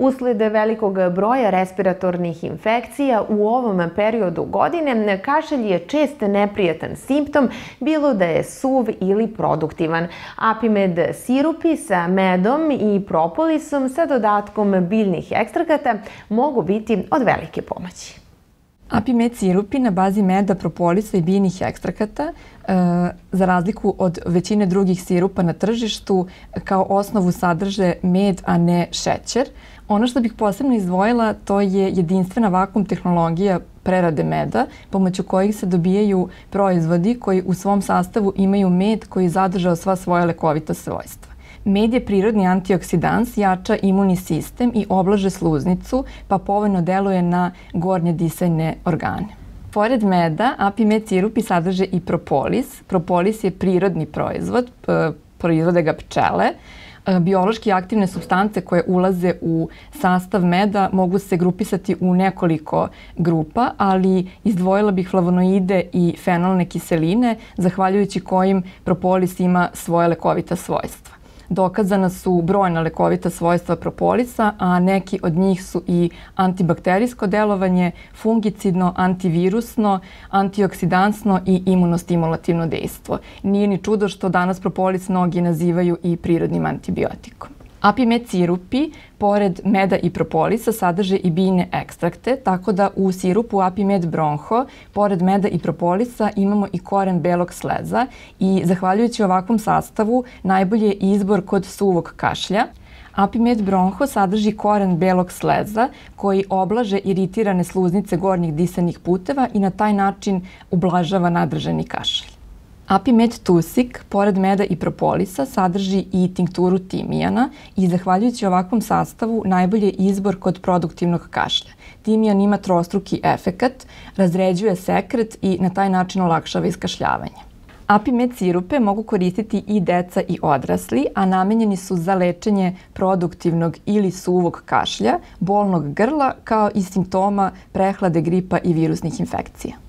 Usled velikog broja respiratornih infekcija u ovom periodu godine, kašalj je čest neprijatan simptom, bilo da je suv ili produktivan. Apimed sirupi sa medom i propolisom sa dodatkom biljnih ekstrakata mogu biti od velike pomoći. Apimed sirupi na bazi meda, propolisa i biljnih ekstrakata, e, za razliku od većine drugih sirupa na tržištu, kao osnovu sadrže med, a ne šećer. Ono što bih posebno izdvojila to je jedinstvena vakum tehnologija prerade meda, pomoću kojih se dobijaju proizvodi koji u svom sastavu imaju med koji je zadržao sva svoja lekovita svojstva. Med je prirodni antioksidans, jača imunni sistem i oblaže sluznicu, pa povoljno deluje na gornje disajne organe. Pored meda, apimed sirupi sadrže i propolis. Propolis je prirodni proizvod, proizvode ga pčele. E, biološki aktivne substance koje ulaze u sastav meda mogu se grupisati u nekoliko grupa, ali izdvojila bih flavonoide i fenolne kiseline, zahvaljujući kojim propolis ima svoje lekovita svojstva. Dokazana su brojna lekovita svojstva propolisa, a neki od njih su i antibakterijsko delovanje, fungicidno, antivirusno, antioksidansno i imunostimulativno dejstvo. Nije ni čudo što danas propolis mnogi nazivaju i prirodnim antibiotikom. Apimed sirupi, pored meda i propolisa, sadrže i biljne ekstrakte, tako da u sirupu Apimed bronho, pored meda i propolisa, imamo i koren belog sleza i zahvaljujući ovakvom sastavu najbolji je izbor kod suvog kašlja. Apimed bronho sadrži koren belog sleza koji oblaže iritirane sluznice gornjih disanih puteva i na taj način ublažava nadržani kašalj. Apimed tusik, pored meda i propolisa, sadrži i tinkturu timijana i zahvaljujući ovakvom sastavu najbolji izbor kod produktivnog kašlja. Timijan ima trostruki efekat, razređuje sekret i na taj način olakšava iskašljavanje. Apimed sirupe mogu koristiti i deca i odrasli, a namenjeni su za lečenje produktivnog ili suvog kašlja, bolnog grla, kao i simptoma prehlade, gripa i virusnih infekcija.